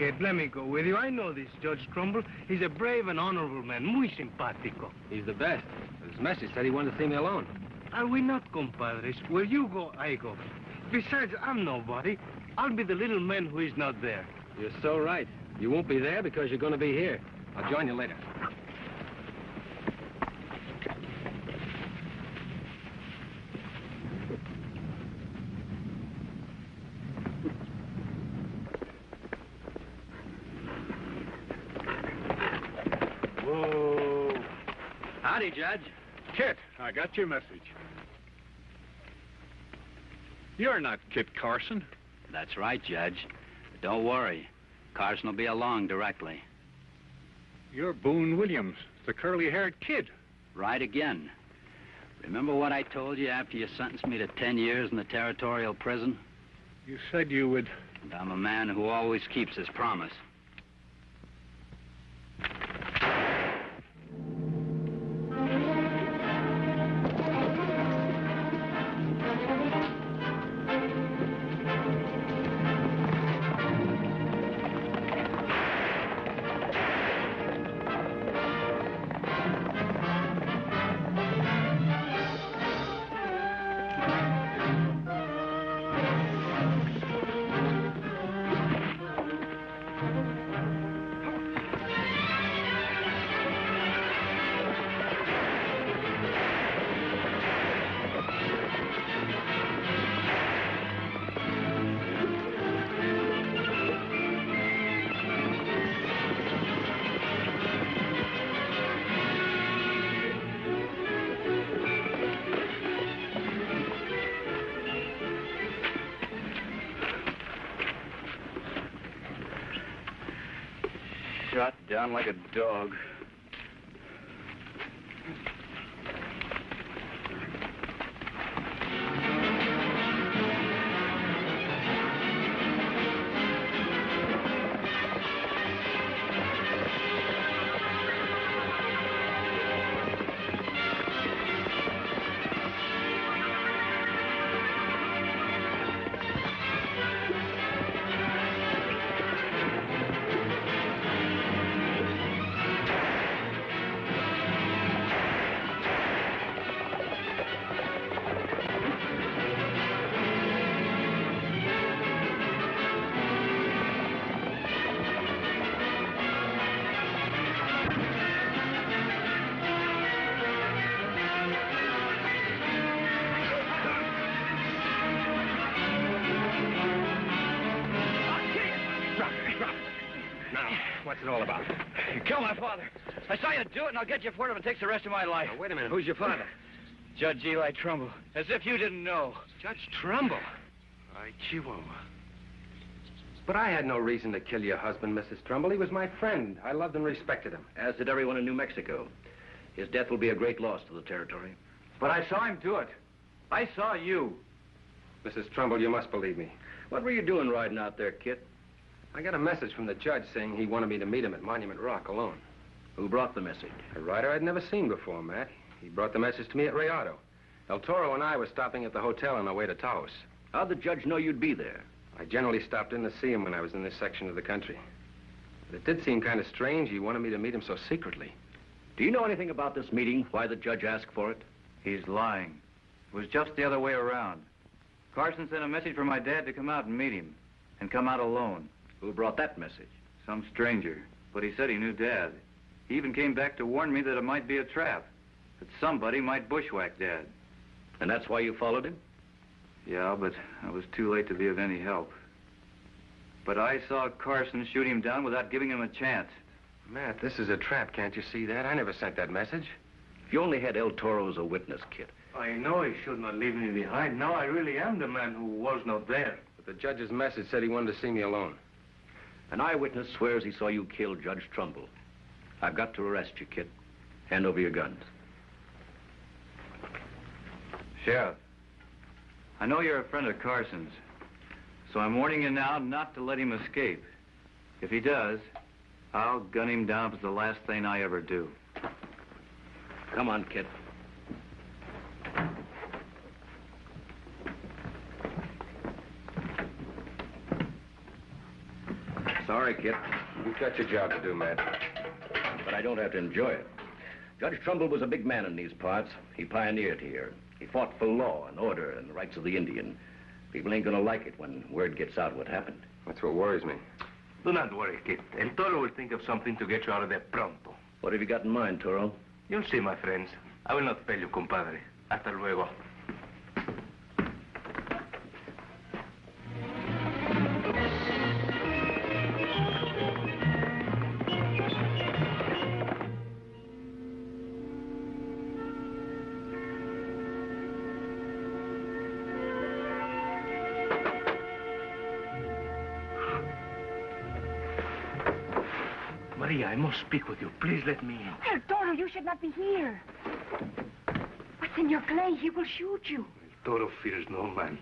Me go with you. I know this Judge Trumbull. He's a brave and honorable man, muy simpático. He's the best. His message said he wanted to see me alone. Are we not compadres? Where you go, I go. Besides, I'm nobody. I'll be the little man who is not there. You're so right. You won't be there because you're going to be here. I'll join you later. Whoa. Howdy, Judge. Kit, I got your message. You're not Kit Carson. That's right, Judge. But don't worry. Carson will be along directly. You're Boone Williams, the curly-haired kid. Right again. Remember what I told you after you sentenced me to 10 years in the territorial prison? You said you would... And I'm a man who always keeps his promise. Down like a dog. What's it all about? You killed my father. I saw you do it, and I'll get you for it if it takes the rest of my life. Now, wait a minute. Who's your father? Judge Eli Trumbull. As if you didn't know. Judge Trumbull. Ay, Chihuahua. But I had no reason to kill your husband, Mrs. Trumbull. He was my friend. I loved and respected him. As did everyone in New Mexico. His death will be a great loss to the territory. But I saw him do it. I saw you. Mrs. Trumbull, you must believe me. What were you doing riding out there, Kit? I got a message from the judge saying he wanted me to meet him at Monument Rock alone. Who brought the message? A rider I'd never seen before, Matt. He brought the message to me at Rayado. El Toro and I were stopping at the hotel on our way to Taos. How'd the judge know you'd be there? I generally stopped in to see him when I was in this section of the country. But it did seem kind of strange he wanted me to meet him so secretly. Do you know anything about this meeting? Why the judge asked for it? He's lying. It was just the other way around. Carson sent a message for my dad to come out and meet him. And come out alone. Who brought that message? Some stranger. But he said he knew Dad. He even came back to warn me that it might be a trap. That somebody might bushwhack Dad. And that's why you followed him? Yeah, but I was too late to be of any help. But I saw Carson shoot him down without giving him a chance. Matt, this is a trap. Can't you see that? I never sent that message. If you only had El Toro as a witness, Kit. I know he should not leave me behind. Now I really am the man who was not there. But the judge's message said he wanted to see me alone. An eyewitness swears he saw you kill Judge Trumbull. I've got to arrest you, Kit. Hand over your guns. Sheriff, I know you're a friend of Carson's, so I'm warning you now not to let him escape. If he does, I'll gun him down if it's the last thing I ever do. Come on, Kit. Sorry, Kit, You've got your job to do, Matt. but I don't have to enjoy it. Judge Trumbull was a big man in these parts. He pioneered here. He fought for law and order and the rights of the Indian. People ain't gonna like it when word gets out what happened. That's what worries me. Do not worry, kid. El Toro will think of something to get you out of there pronto. What have you got in mind, Toro? You'll see, my friends. I will not fail you, compadre. Hasta luego. Must speak with you. Please let me in. El Toro, you should not be here. What's in your Clay, he will shoot you. Toro fears no man.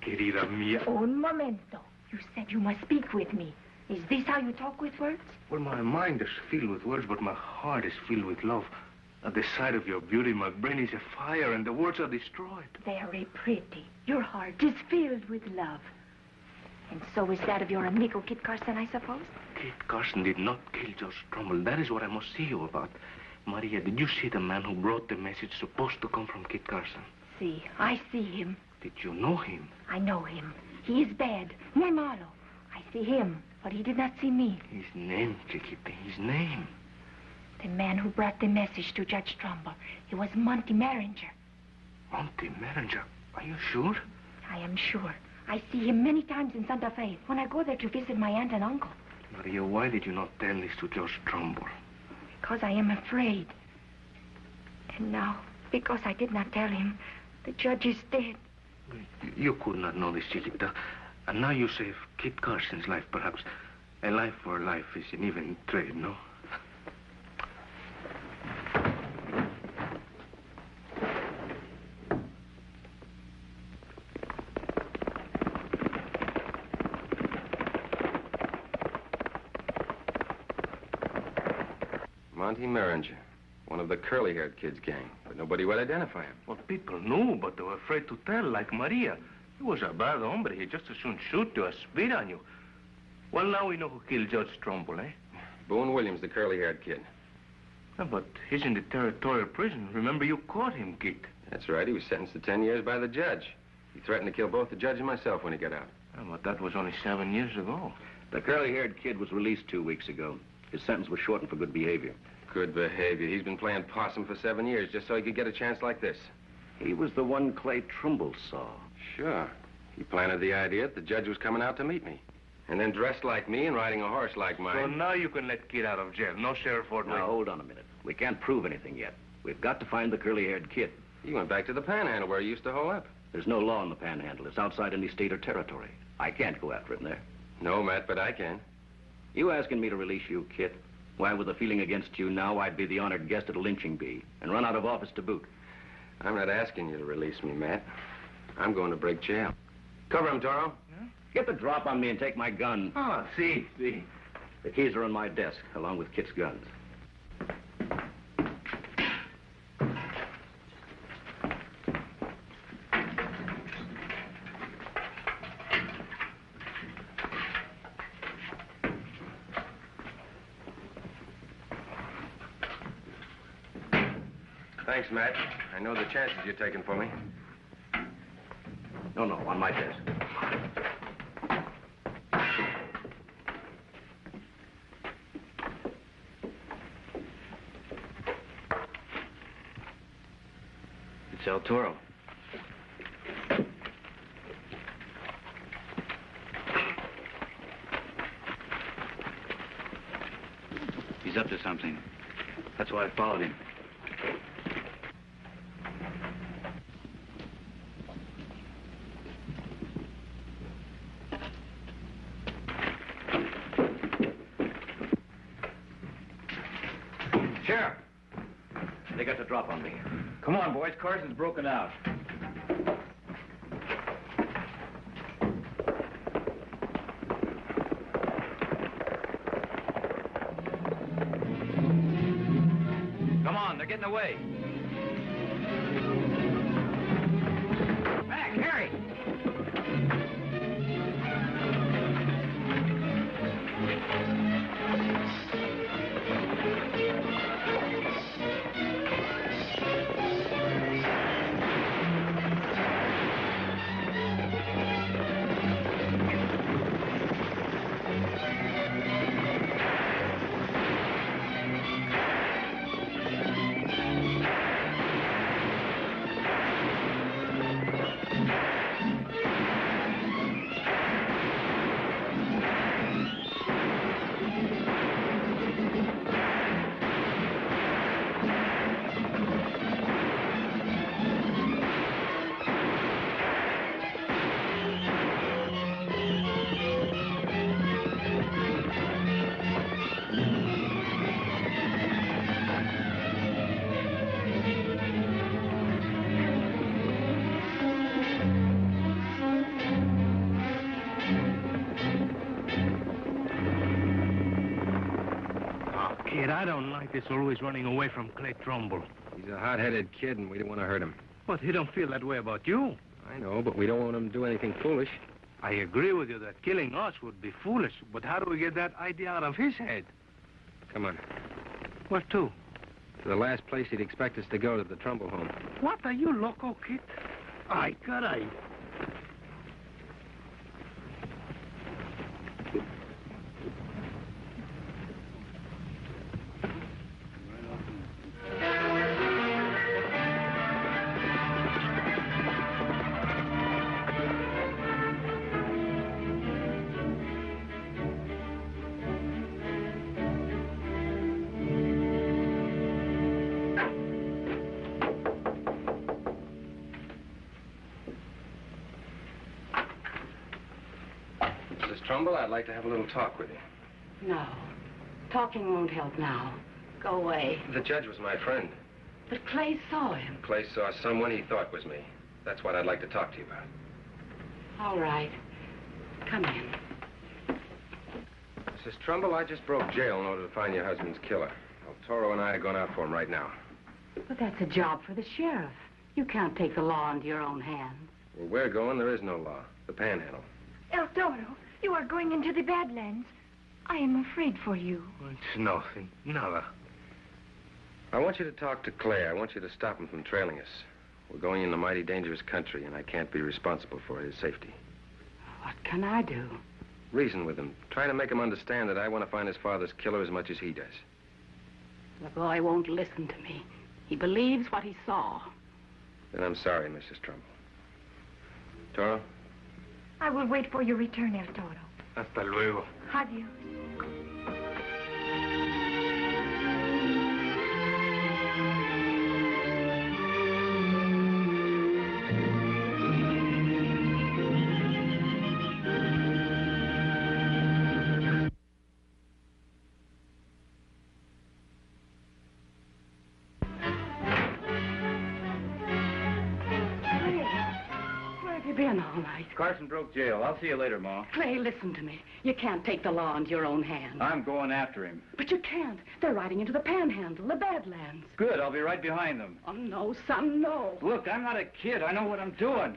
Querida mía. Un momento. You said you must speak with me. Is this how you talk with words? Well, my mind is filled with words, but my heart is filled with love. At the sight of your beauty, my brain is afire, and the words are destroyed. Very pretty. Your heart is filled with love. And so is that of your amigo Kit Carson, I suppose? Kit Carson did not kill George Trumbull. That is what I must see you about. Maria, did you see the man who brought the message supposed to come from Kit Carson? See, I see him. Did you know him? I know him. He is bad. Muy malo. I see him, but he did not see me. His name, Chiquita, his name. The man who brought the message to Judge Trumbull. He was Monty Maringer. Monty Manager. Are you sure? I am sure. I see him many times in Santa Fe when I go there to visit my aunt and uncle. Maria, why did you not tell this to George Trumbull? Because I am afraid. And now, because I did not tell him, the judge is dead. You- could not know this, Chiquita. And now you save Kit Carson's life, perhaps. A life for a life is an even trade, no? Monty Merringer, one of the curly-haired kids' gang, but nobody would identify him. Well, people knew, but they were afraid to tell, like Maria. He was a bad hombre. He just as soon shoot you as spit on you. Well, now we know who killed Judge Trumbull, eh? Boone Williams, the curly-haired kid. Yeah, but he's in the territorial prison. Remember, you caught him, Kit. That's right. He was sentenced to 10 years by the judge. He threatened to kill both the judge and myself when he got out. Yeah, but that was only seven years ago. The curly-haired kid was released two weeks ago. His sentence was shortened for good behavior. Good behavior. He's been playing possum for seven years just so he could get a chance like this. He was the one Clay Trumbull saw. Sure. He planted the idea that the judge was coming out to meet me. And then dressed like me and riding a horse like mine. So mine. now you can let Kit out of jail. No Sheriff Ordway. Now, hold on a minute. We can't prove anything yet. We've got to find the curly-haired kid. He went back to the panhandle where he used to hole up. There's no law in the panhandle. It's outside any state or territory. I can't go after him there. No, Matt, but I can. You asking me to release you, Kit? Why, with a feeling against you now, I'd be the honored guest at a lynching bee and run out of office to boot. I'm not asking you to release me, Matt. I'm going to break jail. Cover him, Toro. Get the drop on me and take my gun. Ah, see, see. The keys are on my desk, along with Kit's guns. Thanks, Matt. I know the chances you're taking for me. No, no, on my desk. It's El Toro. He's up to something. That's why I followed him. Sheriff! They got the drop on me. Carson's broken out. Like this always running away from Clay Trumbull. He's a hot-headed kid, and we don't want to hurt him. But he don't feel that way about you. I know, but we don't want him to do anything foolish. I agree with you that killing us would be foolish, but how do we get that idea out of his head? Come on. Where to? To the last place he'd expect us to go, to the Trumbull home. What, are you loco, kid? Ay, caray. Mrs. Trumbull, I'd like to have a little talk with you. No. Talking won't help now. Go away. The judge was my friend. But Clay saw him. Clay saw someone he thought was me. That's what I'd like to talk to you about. All right. Come in. Mrs. Trumbull, I just broke jail in order to find your husband's killer. El Toro and I are going out for him right now. But that's a job for the sheriff. You can't take the law into your own hands. Where we're going, there is no law. The panhandle. El Toro, you are going into the Badlands. I am afraid for you. It's nothing. Nada. I want you to talk to Clay. I want you to stop him from trailing us. We're going into mighty dangerous country, and I can't be responsible for his safety. What can I do? Reason with him. Try to make him understand that I want to find his father's killer as much as he does. The boy won't listen to me. He believes what he saw. Then I'm sorry, Mrs. Trumbull. Toro? I will wait for your return, El Toro. Hasta luego. Adios. Have you been all night? Carson broke jail. I'll see you later, Ma. Clay, listen to me. You can't take the law into your own hands. I'm going after him. But you can't. They're riding into the panhandle, the Badlands. Good, I'll be right behind them. Oh, no, son, no. Look, I'm not a kid. I know what I'm doing.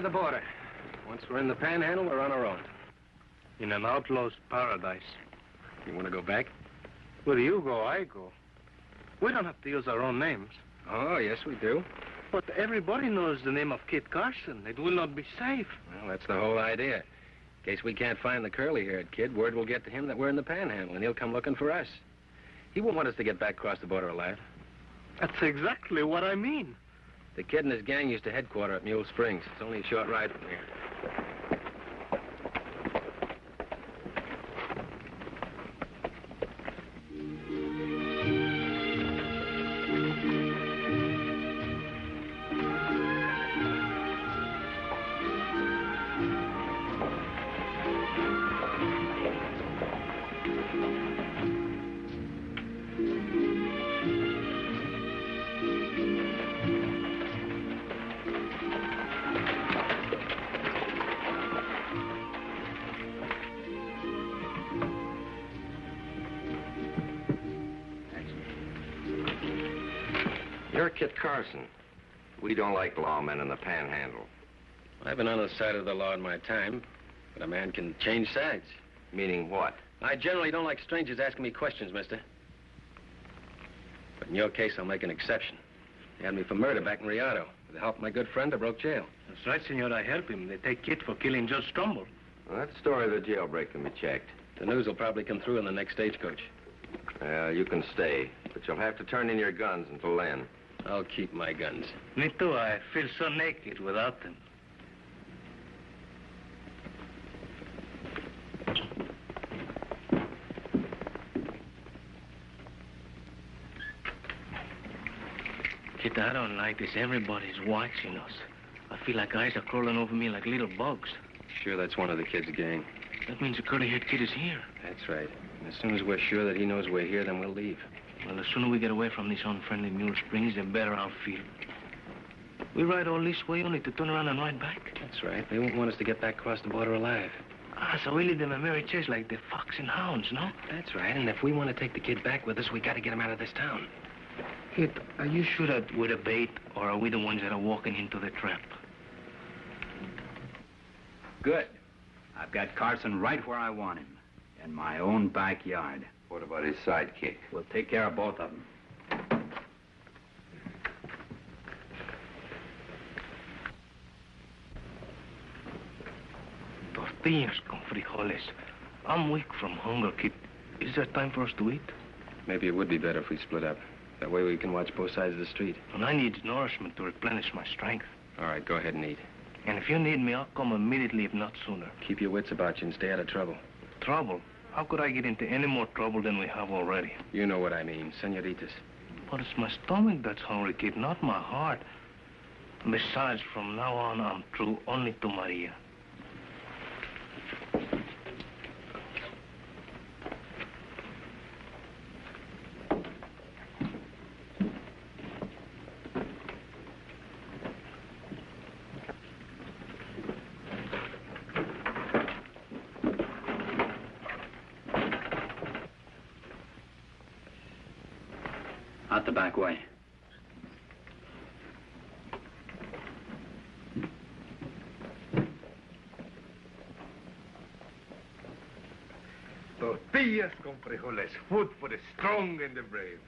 Ah, the border. Once we're in the panhandle, we're on our own. In an outlaw's paradise. You want to go back? Where you go, I go. We don't have to use our own names. Oh, yes, we do. But everybody knows the name of Kit Carson. It will not be safe. Well, that's the whole idea. In case we can't find the curly-haired kid, word will get to him that we're in the panhandle, and he'll come looking for us. He won't want us to get back across the border alive. That's exactly what I mean. The kid and his gang used to headquarter at Mule Springs. It's only a short ride from here. Kit Carson. We don't like lawmen in the panhandle. I've been on the side of the law in my time, but a man can change sides. Meaning what? I generally don't like strangers asking me questions, mister. But in your case, I'll make an exception. They had me for murder back in Rayado. With the help of my good friend, I broke jail. That's right, senor. I help him. They take Kit for killing Judge Trumbull. Well, that story of the jailbreak can be checked. The news will probably come through in the next stagecoach. Well, you can stay, but you'll have to turn in your guns until then. I'll keep my guns. Me too. I feel so naked without them. Kid, I don't like this. Everybody's watching us. I feel like eyes are crawling over me like little bugs. Sure, that's one of the kid's gang. That means the curly-haired kid is here. That's right. And as soon as we're sure that he knows we're here, then we'll leave. Well, the sooner we get away from these unfriendly mule springs, the better I'll feel. We ride all this way only to turn around and ride back. That's right. They won't want us to get back across the border alive. Ah, so we lead them a merry chase like the fox and hounds, no? That's right. And if we want to take the kid back with us, we got to get him out of this town. Kid, are you sure that we're the bait, or are we the ones that are walking into the trap? Good. I've got Carson right where I want him. In my own backyard. What about his sidekick? We'll take care of both of them. Tortillas con frijoles. I'm weak from hunger, kid. Is there time for us to eat? Maybe it would be better if we split up. That way we can watch both sides of the street. And I need nourishment to replenish my strength. All right, go ahead and eat. And if you need me, I'll come immediately, if not sooner. Keep your wits about you and stay out of trouble. Trouble? How could I get into any more trouble than we have already? You know what I mean, senoritas. But it's my stomach that's hungry, kid, not my heart. Besides, from now on, I'm true only to Maria. Out the back way. Tortillas con frijoles, food for the strong and the brave.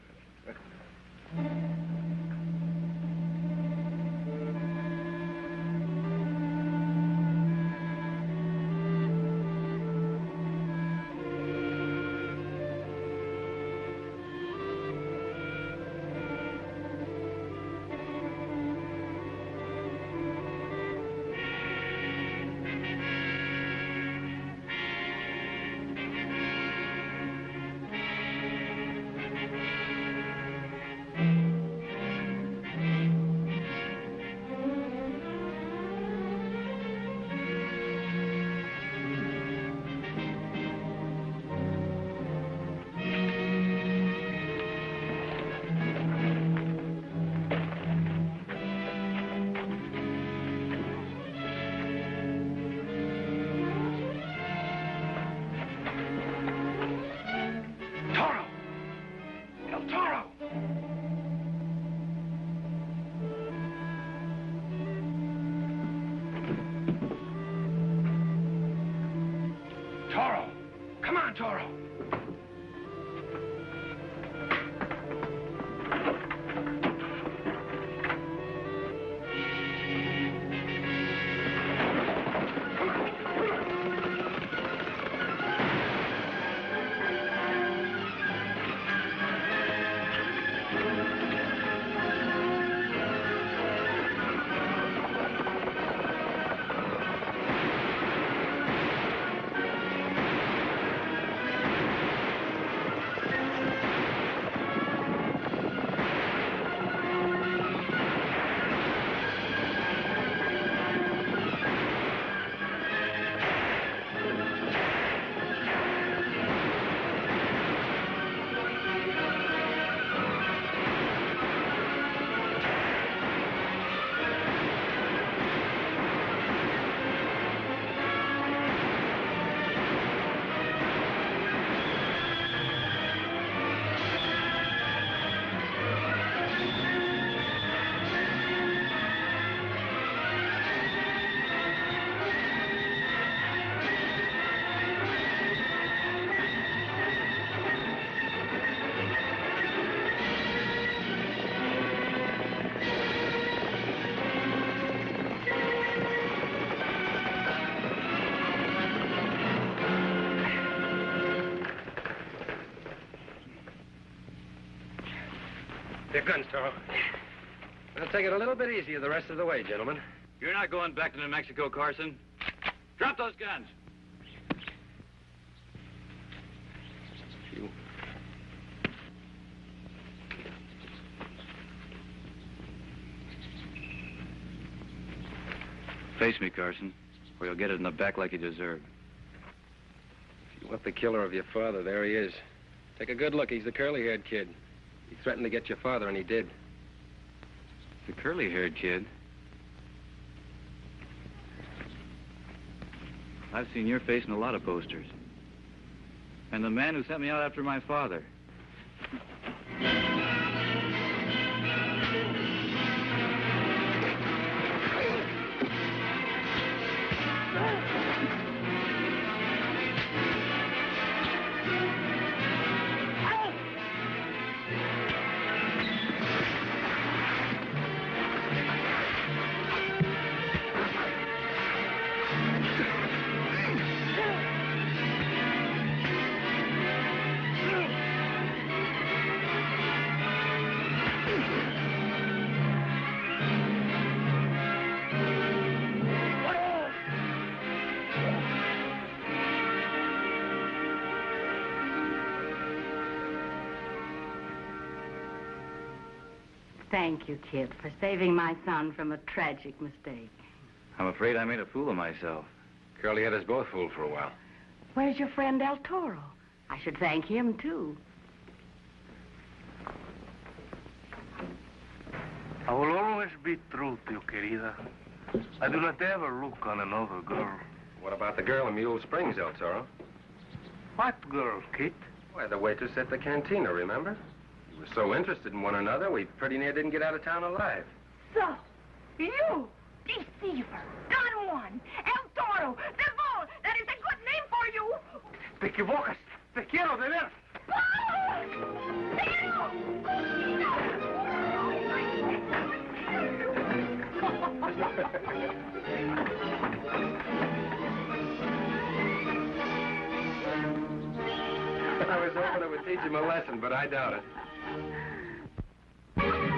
Your guns, Toro. Now take it a little bit easier the rest of the way, gentlemen. You're not going back to New Mexico, Carson. Drop those guns. You. Face me, Carson, or you'll get it in the back like you deserve. If you want the killer of your father, there he is. Take a good look. He's the curly-haired kid. He threatened to get your father, and he did. The curly-haired kid. I've seen your face in a lot of posters. And the man who sent me out after my father. Thank you, Kid, for saving my son from a tragic mistake. I'm afraid I made a fool of myself. Curly had us both fooled for a while. Where's your friend El Toro? I should thank him, too. I will always be true to you, querida. I do not ever look on another girl. What about the girl in Mule Springs, El Toro? What girl, Kit? Why, the waitress at the cantina, remember? We were so interested in one another, we pretty near didn't get out of town alive. So, you, deceiver, Don Juan, El Toro, Devil, that is a good name for you. Te equivocas. Te quiero de ver. I was hoping it would teach him a lesson, but I doubt it. Thank you.